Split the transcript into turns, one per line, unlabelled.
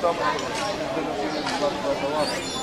там 22 товари.